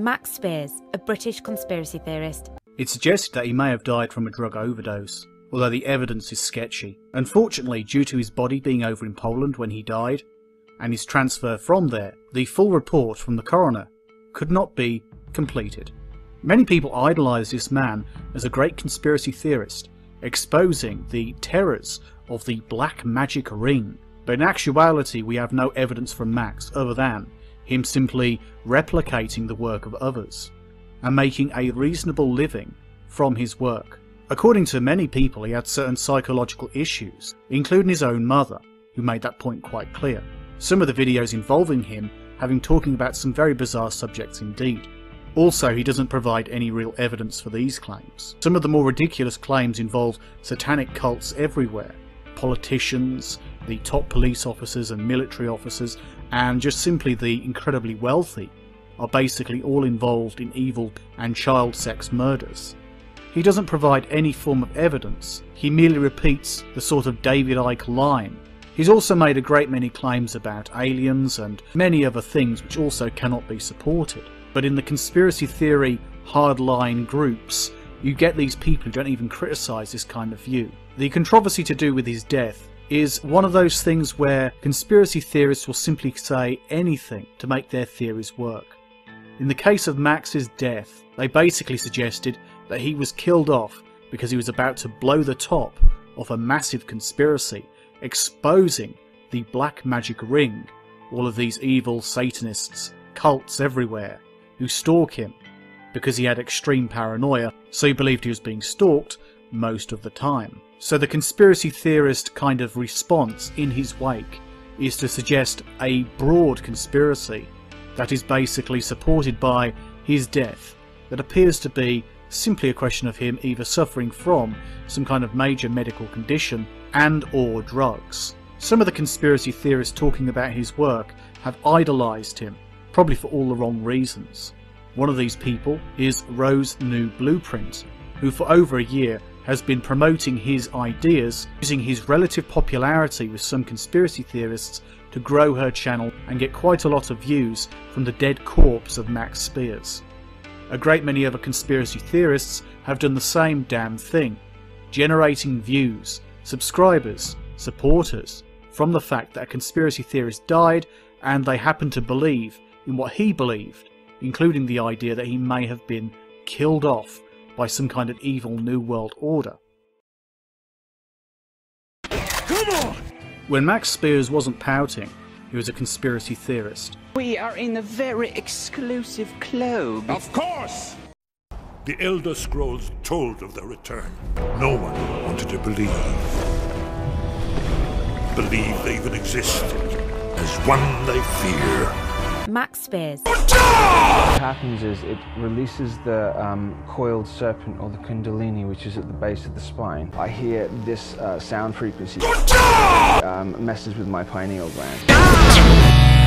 Max Spiers, a British conspiracy theorist. It's suggested that he may have died from a drug overdose, although the evidence is sketchy. Unfortunately, due to his body being over in Poland when he died, and his transfer from there, the full report from the coroner could not be completed. Many people idolise this man as a great conspiracy theorist, exposing the terrors of the black magic ring. But in actuality, we have no evidence from Max other than him simply replicating the work of others and making a reasonable living from his work. According to many people, he had certain psychological issues, including his own mother, who made that point quite clear. Some of the videos involving him having talking about some very bizarre subjects indeed. Also, he doesn't provide any real evidence for these claims. Some of the more ridiculous claims involve satanic cults everywhere, politicians, the top police officers and military officers, and just simply the incredibly wealthy are basically all involved in evil and child sex murders. He doesn't provide any form of evidence, he merely repeats the sort of David Icke line. He's also made a great many claims about aliens and many other things which also cannot be supported. But in the conspiracy theory hardline groups, you get these people who don't even criticise this kind of view. The controversy to do with his death is one of those things where conspiracy theorists will simply say anything to make their theories work. In the case of Max's death, they basically suggested that he was killed off because he was about to blow the top of a massive conspiracy, exposing the black magic ring, all of these evil Satanists, cults everywhere, who stalk him because he had extreme paranoia, so he believed he was being stalked most of the time. So the conspiracy theorist kind of response in his wake is to suggest a broad conspiracy that is basically supported by his death that appears to be simply a question of him either suffering from some kind of major medical condition and or drugs. Some of the conspiracy theorists talking about his work have idolized him, probably for all the wrong reasons. One of these people is Rose New Blueprint, who for over a year has been promoting his ideas using his relative popularity with some conspiracy theorists to grow her channel and get quite a lot of views from the dead corpse of Max Spiers. A great many other conspiracy theorists have done the same damn thing, generating views, subscribers, supporters from the fact that a conspiracy theorist died and they happen to believe in what he believed, including the idea that he may have been killed off by some kind of evil New World Order. Come on! When Max Spiers wasn't pouting, he was a conspiracy theorist. We are in a very exclusive club. Of course! The Elder Scrolls told of their return. No one wanted to believe. Believe they even exist as one they fear. Max Spiers. What happens is it releases the um, coiled serpent or the kundalini, which is at the base of the spine. I hear this uh, sound frequency um, messes with my pineal gland.